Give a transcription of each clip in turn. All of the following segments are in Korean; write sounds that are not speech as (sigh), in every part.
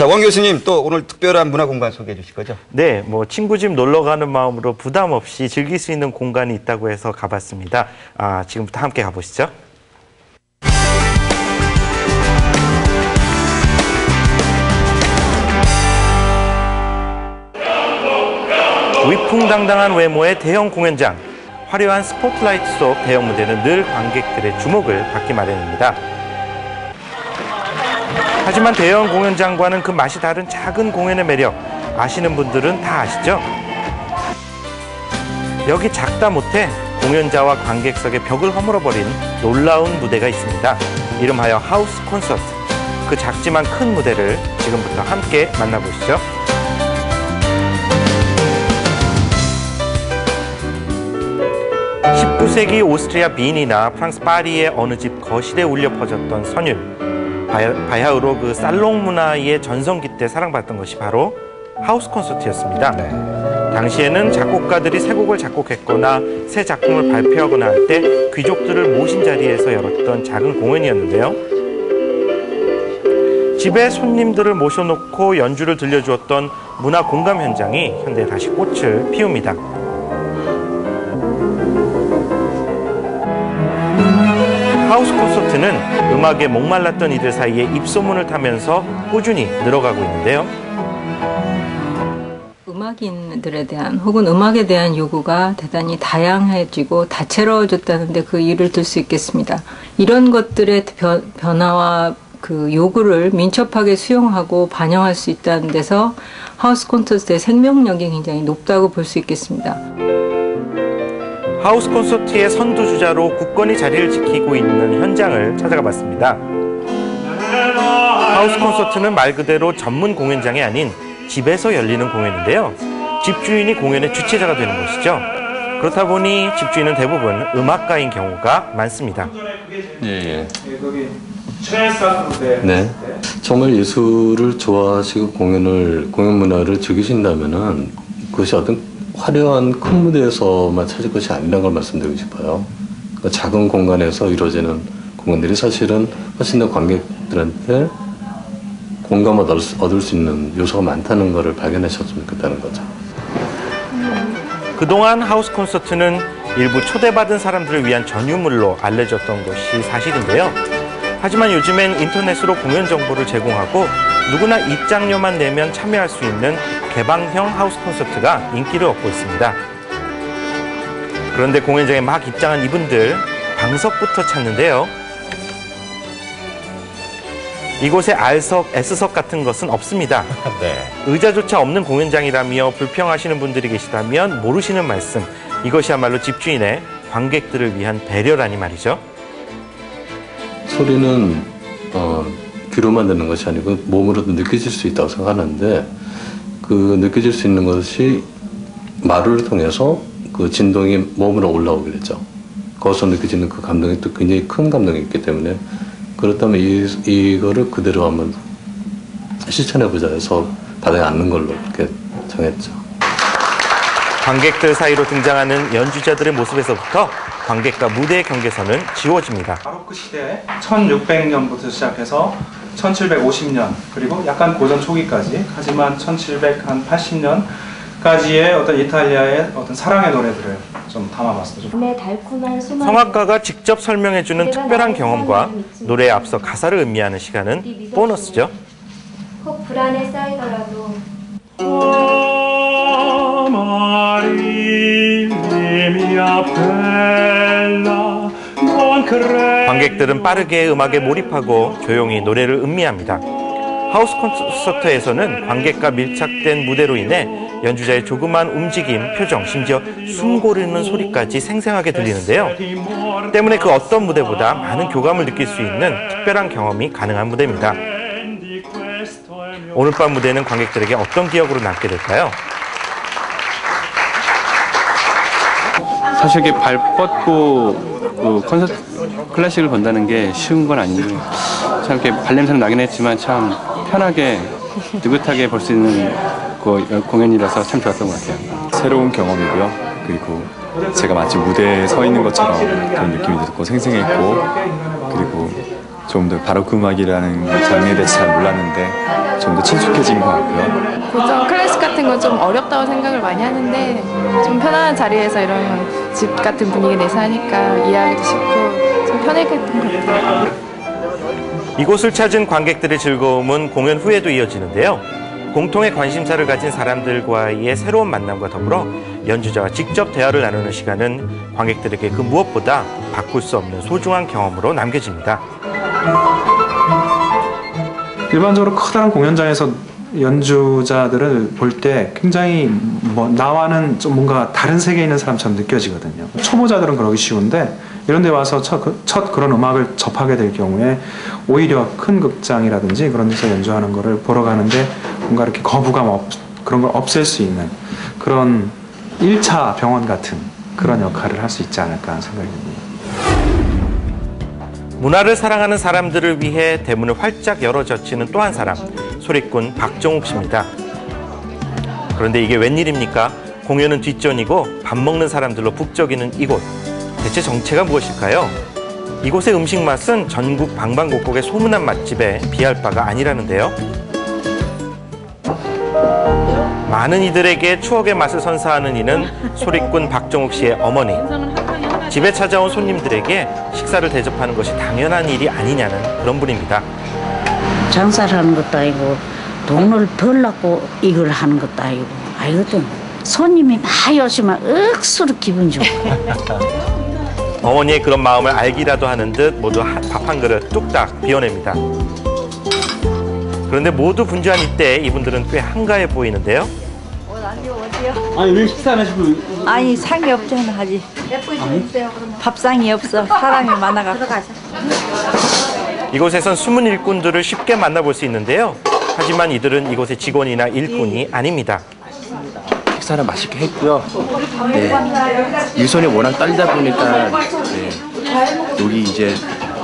자, 왕 교수님 또 오늘 특별한 문화 공간 소개해 주실 거죠? 네, 뭐 친구 집 놀러 가는 마음으로 부담 없이 즐길 수 있는 공간이 있다고 해서 가봤습니다. 아, 지금부터 함께 가보시죠. 위풍당당한 외모의 대형 공연장, 화려한 스포트라이트 속 대형 무대는 늘 관객들의 주목을 받기 마련입니다. 하지만 대형 공연장과는 그 맛이 다른 작은 공연의 매력, 아시는 분들은 다 아시죠? 여기 작다 못해 공연자와 관객석의 벽을 허물어버린 놀라운 무대가 있습니다. 이름하여 하우스 콘서트. 그 작지만 큰 무대를 지금부터 함께 만나보시죠. 19세기 오스트리아 빈이나 프랑스 파리의 어느 집 거실에 울려 퍼졌던 선율. 바야, 흐로그 살롱 문화의 전성기 때 사랑받던 것이 바로 하우스 콘서트였습니다. 당시에는 작곡가들이 새 곡을 작곡했거나 새 작품을 발표하거나 할 때 귀족들을 모신 자리에서 열었던 작은 공연이었는데요. 집에 손님들을 모셔놓고 연주를 들려주었던 문화 공감 현장이 현대 다시 꽃을 피웁니다. 하우스 콘서트는 음악에 목말랐던 이들 사이에 입소문을 타면서 꾸준히 늘어가고 있는데요. 음악인들에 대한 혹은 음악에 대한 요구가 대단히 다양해지고 다채로워졌다는데 그 일을 들수 있겠습니다. 이런 것들의 변, 변화와 그 요구를 민첩하게 수용하고 반영할 수 있다는 데서 하우스 콘서트의 생명력이 굉장히 높다고 볼 수 있겠습니다. 하우스 콘서트의 선두주자로 굳건히 자리를 지키고 있는 현장을 찾아가 봤습니다. 하우스 콘서트는 말 그대로 전문 공연장이 아닌 집에서 열리는 공연인데요. 집주인이 공연의 주체자가 되는 것이죠. 그렇다 보니 집주인은 대부분 음악가인 경우가 많습니다. 예, 예. 최애사으로 네. 정말 예술을 좋아하시고 공연을 공연 문화를 즐기신다면은 그것이 어떤 화려한 큰 무대에서만 찾을 것이 아니라는 걸 말씀드리고 싶어요. 그러니까 작은 공간에서 이루어지는 공연들이 사실은 훨씬 더 관객들한테 공감을 얻을 수 있는 요소가 많다는 것을 발견하셨으면 좋겠다는 거죠. 그동안 하우스 콘서트는 일부 초대받은 사람들을 위한 전유물로 알려졌던 것이 사실인데요. 하지만 요즘엔 인터넷으로 공연 정보를 제공하고 누구나 입장료만 내면 참여할 수 있는 개방형 하우스 콘서트가 인기를 얻고 있습니다. 그런데 공연장에 막 입장한 이분들 방석부터 찾는데요. 이곳에 R석, S석 같은 것은 없습니다. (laughs) 네. 의자조차 없는 공연장이라며 불평하시는 분들이 계시다면 모르시는 말씀. 이것이야말로 집주인의 관객들을 위한 배려라니 말이죠. 소리는 어, 귀로만 듣는 것이 아니고 몸으로도 느껴질 수 있다고 생각하는데 그 느껴질 수 있는 것이 말을 통해서 그 진동이 몸으로 올라오게 되죠. 거기서 느껴지는 그 감동이 또 굉장히 큰 감동이 있기 때문에 그렇다면 이, 이거를 그대로 한번 실천해보자 해서 바닥에 앉는 걸로 이렇게 정했죠. 관객들 사이로 등장하는 연주자들의 모습에서부터 관객과 무대의 경계선은 지워집니다. 바로크 시대 1600년부터 시작해서 1750년 그리고 약간 고전 초기까지 하지만 1780년까지의 어떤 이탈리아의 어떤 사랑의 노래들을 좀 담아봤습니다. 성악가가 직접 설명해주는 특별한 경험과 노래에 앞서 가사를 음미하는 시간은 보너스죠. 혹 불안에 쌓이더라도 관객들은 빠르게 음악에 몰입하고 조용히 노래를 음미합니다. 하우스 콘서트에서는 관객과 밀착된 무대로 인해 연주자의 조그만 움직임, 표정, 심지어 숨 고르는 소리까지 생생하게 들리는데요. 때문에 그 어떤 무대보다 많은 교감을 느낄 수 있는 특별한 경험이 가능한 무대입니다. 오늘 밤 무대는 관객들에게 어떤 기억으로 남게 될까요? 사실 이렇게 발 뻗고 그 콘서트 클래식을 본다는 게 쉬운 건 아닌데 참 이렇게 발냄새는 나긴 했지만 참 편하게 느긋하게 볼 수 있는 그 공연이라서 참 좋았던 것 같아요. 새로운 경험이고요. 그리고 제가 마치 무대에 서 있는 것처럼 그런 느낌이 들고 생생했고 그리고 좀 더 바로크 음악이라는 장르에 대해서 잘 몰랐는데 좀 더 친숙해진 것 같고요. 고전 클래식 같은 건 좀 어렵다고 생각을 많이 하는데 좀 편안한 자리에서 이런 집 같은 분위기 내서 하니까 이해하기도 쉽고 좀 편했던 것 같아요. 이곳을 찾은 관객들의 즐거움은 공연 후에도 이어지는데요. 공통의 관심사를 가진 사람들과의 새로운 만남과 더불어 연주자와 직접 대화를 나누는 시간은 관객들에게 그 무엇보다 바꿀 수 없는 소중한 경험으로 남겨집니다. 일반적으로 커다란 공연장에서 연주자들을 볼 때 굉장히 뭐 나와는 좀 뭔가 다른 세계에 있는 사람처럼 느껴지거든요. 초보자들은 그러기 쉬운데 이런 데 와서 첫, 그- 첫 그런 음악을 접하게 될 경우에 오히려 큰 극장이라든지 그런 데서 연주하는 거를 보러 가는데 뭔가 이렇게 거부감 없, 그런 걸 없앨 수 있는 그런 1차 병원 같은 그런 역할을 할 수 있지 않을까 생각이 듭니다. 문화를 사랑하는 사람들을 위해 대문을 활짝 열어 젖히는 또 한 사람, 소리꾼 박정욱 씨입니다. 그런데 이게 웬일입니까? 공연은 뒷전이고 밥 먹는 사람들로 북적이는 이곳. 대체 정체가 무엇일까요? 이곳의 음식 맛은 전국 방방곡곡의 소문난 맛집에 비할 바가 아니라는데요. 많은 이들에게 추억의 맛을 선사하는 이는 소리꾼 박정욱 씨의 어머니. 집에 찾아온 손님들에게 식사를 대접하는 것이 당연한 일이 아니냐는 그런 분입니다. 장사를 하는 것도 아니고 돈을 벌라고 이걸 하는 것도 아니고 아니거든. 손님이 많이 오시면 억수로 기분 좋고 (laughs) 어머니의 그런 마음을 알기라도 하는 듯 모두 밥 한 그릇 뚝딱 비워냅니다. 그런데 모두 분주한 이때 이분들은 꽤 한가해 보이는데요. 아니 왜 식사 안 하시고 아니 상이 없잖아 아직 밥상이 없어 사람이 많아가 이곳에선 숨은 일꾼들을 쉽게 만나볼 수 있는데요. 하지만 이들은 이곳의 직원이나 일꾼이 아닙니다. 식사를 맛있게 했고요. 네. 유선이 워낙 떨리다 보니까 네. 여기 이제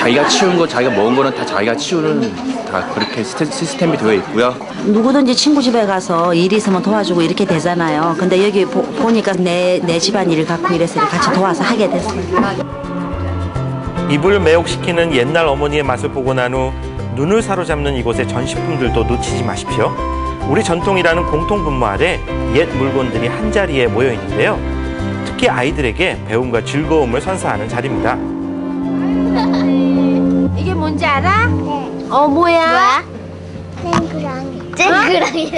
자기가 치운 거 자기가 먹은 거는 다 자기가 치우는 다 그렇게 시스템- 시스템이 되어 있고요. 누구든지 친구 집에 가서 일 있으면 도와주고 이렇게 되잖아요. 근데 여기 보, 보니까 내, 내 집안 일을 갖고 이래서 같이 도와서 하게 됐어요. 입을 매혹시키는 옛날 어머니의 맛을 보고 난 후 눈을 사로잡는 이곳의 전시품들도 놓치지 마십시오. 우리 전통이라는 공통 분모 아래 옛 물건들이 한 자리에 모여 있는데요. 특히 아이들에게 배움과 즐거움을 선사하는 자리입니다. 이게 뭔지 알아? 네. 어 뭐야? 쨍그랑이. 쨍그랑이.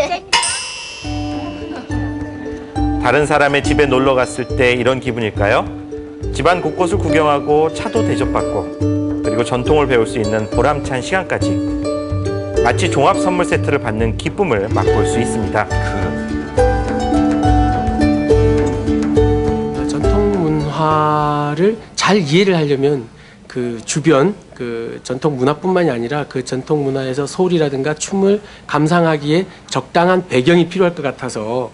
다른 사람의 집에 놀러 갔을 때 이런 기분일까요? 집안 곳곳을 구경하고 차도 대접받고 그리고 전통을 배울 수 있는 보람찬 시간까지 마치 종합 선물 세트를 받는 기쁨을 맛볼 수 있습니다. 전통 문화를 잘 이해를 하려면 그 주변 그 전통 문화뿐만이 아니라 그 전통 문화에서 소리라든가 춤을 감상하기에 적당한 배경이 필요할 것 같아서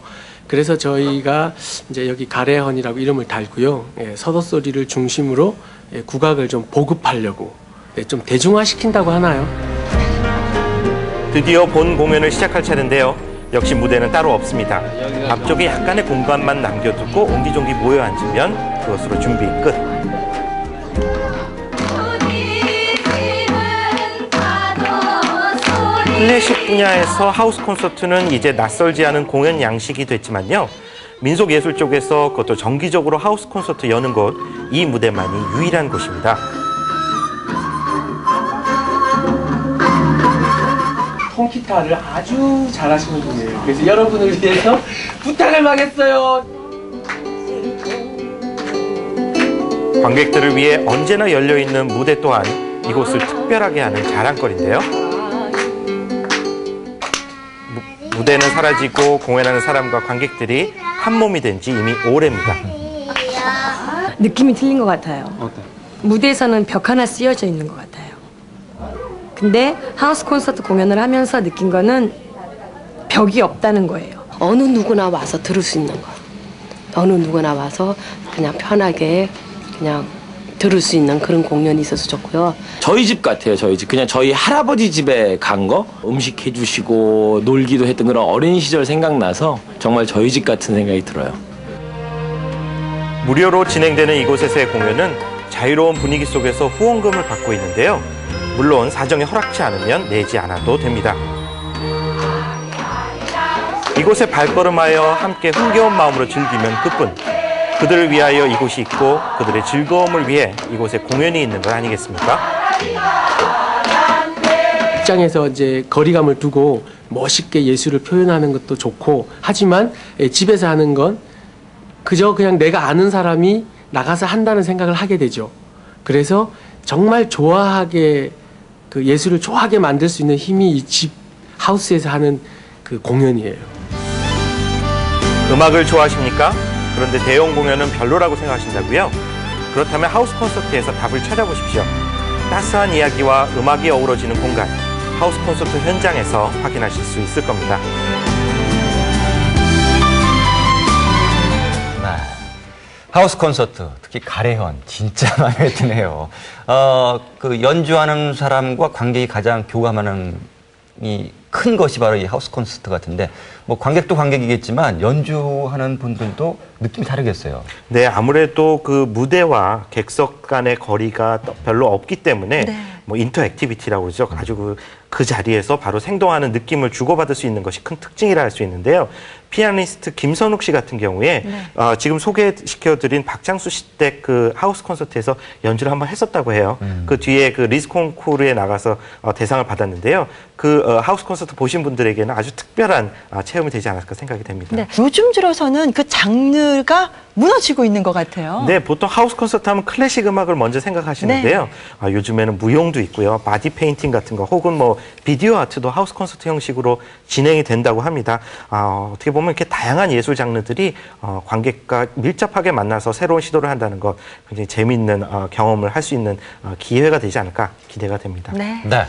그래서 저희가 이제 여기 가래헌이라고 이름을 달고요. 예, 서도 소리를 중심으로 예, 국악을 좀 보급하려고 예, 좀 대중화 시킨다고 하나요? 드디어 본 공연을 시작할 차례인데요. 역시 무대는 따로 없습니다. 앞쪽에 약간의 공간만 남겨두고 옹기종기 모여 앉으면 그것으로 준비 끝. 클래식 분야에서 하우스 콘서트는 이제 낯설지 않은 공연 양식이 됐지만요. 민속 예술 쪽에서 그것도 정기적으로 하우스 콘서트 여는 곳, 이 무대만이 유일한 곳입니다. 통기타를 아주 잘하시는 분이에요. 그래서 여러분을 위해서 (laughs) 부탁을 하겠어요. 관객들을 위해 언제나 열려 있는 무대 또한 이곳을 특별하게 하는 자랑거리인데요. 무, 무대는 사라지고 공연하는 사람과 관객들이 한 몸이 된 지 이미 오래입니다. 느낌이 틀린 것 같아요. 무대에서는 벽 하나 쓰여져 있는 것 같아요. 근데 하우스 콘서트 공연을 하면서 느낀 거는 벽이 없다는 거예요. 어느 누구나 와서 들을 수 있는 것. 어느 누구나 와서 그냥 편하게 그냥 들을 수 있는 그런 공연이 있어서 좋고요. 저희 집 같아요, 저희 집. 그냥 저희 할아버지 집에 간 거? 음식 해주시고 놀기도 했던 그런 어린 시절 생각나서 정말 저희 집 같은 생각이 들어요. 무료로 진행되는 이곳에서의 공연은 자유로운 분위기 속에서 후원금을 받고 있는데요. 물론 사정이 허락지 않으면 내지 않아도 됩니다. 이곳에 발걸음하여 함께 흥겨운 마음으로 즐기면 그뿐. 그들을 위하여 이곳이 있고 그들의 즐거움을 위해 이곳에 공연이 있는 것 아니겠습니까? 입장에서 이제 거리감을 두고 멋있게 예술을 표현하는 것도 좋고 하지만 예, 집에서 하는 건 그저 그냥 내가 아는 사람이 나가서 한다는 생각을 하게 되죠. 그래서 정말 좋아하게 그 예술을 좋아하게 만들 수 있는 힘이 이 집 하우스에서 하는 그 공연이에요. 음악을 좋아하십니까? 그런데 대형 공연은 별로라고 생각하신다고요? 그렇다면 하우스 콘서트에서 답을 찾아보십시오. 따스한 이야기와 음악이 어우러지는 공간, 하우스 콘서트 현장에서 확인하실 수 있을 겁니다. 네. 하우스 콘서트, 특히 가래현, 진짜 (laughs) 마음에 드네요. 어, 그 연주하는 사람과 관객이 가장 교감하는 이 큰 것이 바로 이 하우스 콘서트 같은데, 뭐 관객도 관객이겠지만 연주하는 분들도 느낌이 다르겠어요. 네, 아무래도 그 무대와 객석 간의 거리가 또 별로 없기 때문에 뭐 interactivity라고 그러죠. 아주 그, 그 자리에서 바로 생동하는 느낌을 주고받을 수 있는 것이 큰 특징이라 할 수 있는데요. 피아니스트 김선욱 씨 같은 경우에 어, 지금 소개시켜드린 박창수 씨 때 그 하우스 콘서트에서 연주를 한번 했었다고 해요. 그 뒤에 그 리즈 콩쿠르에 나가서 어, 대상을 받았는데요. 그 어, 하우스 콘서트 보신 분들에게는 아주 특별한 어, 체험이 되지 않았을까 생각이 됩니다. 네. 요즘 들어서는 그 장르가 무너지고 있는 것 같아요. 네, 보통 하우스 콘서트 하면 클래식 음악을 먼저 생각하시는데요. 네. 아, 요즘에는 무용도 있고요. 바디 페인팅 같은 거 혹은 뭐 비디오 아트도 하우스 콘서트 형식으로 진행이 된다고 합니다. 아, 어떻게 보면 이렇게 다양한 예술 장르들이 어, 관객과 밀접하게 만나서 새로운 시도를 한다는 것 굉장히 재미있는 어, 경험을 할 수 있는 어, 기회가 되지 않을까 기대가 됩니다. 네. 네.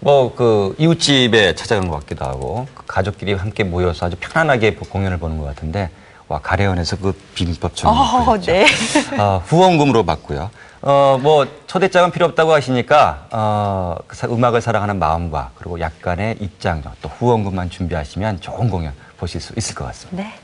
뭐 그 이웃집에 찾아간 것 같기도 하고 그 가족끼리 함께 모여서 아주 편안하게 공연을 보는 것 같은데 와 가래원에서 그 비빔밥처럼 어, 네. 어, 후원금으로 받고요. 어, 뭐 초대장은 필요 없다고 하시니까 어, 그 사- 음악을 사랑하는 마음과 그리고 약간의 입장 또 후원금만 준비하시면 좋은 공연 보실 수 있을 것 같습니다. 네.